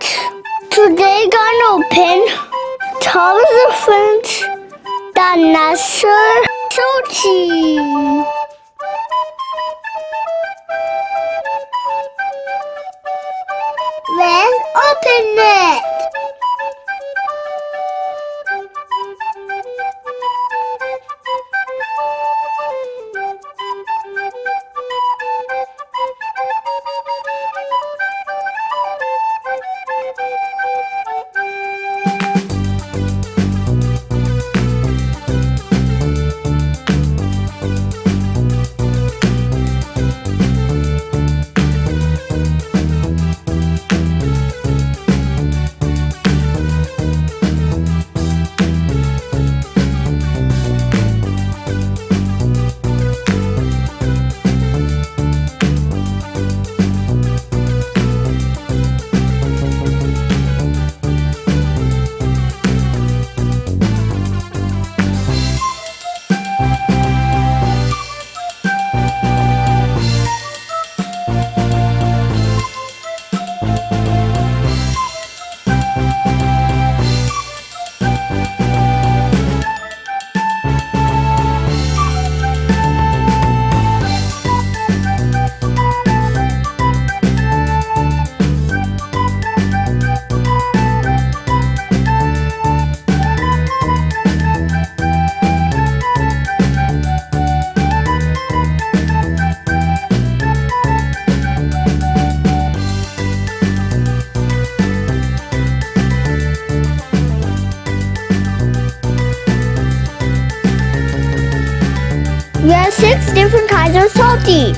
friends, today gonna open Thomas and Friends Dinosaur Salty. Let's open it. Salty.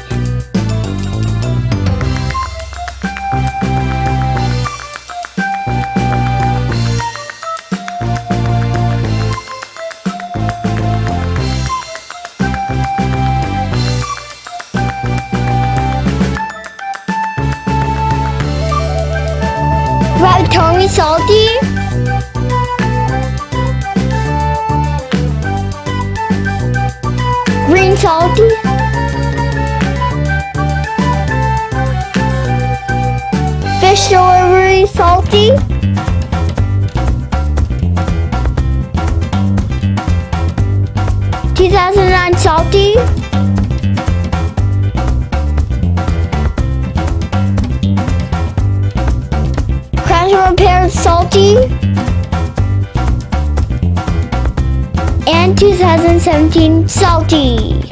Ratatouille salty. green salty. Delivery salty. Two thousand nine salty. Crash repair salty. and 2017 Salty.